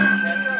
「Thank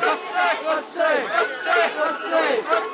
Let's say, let's say, let's say, let's say.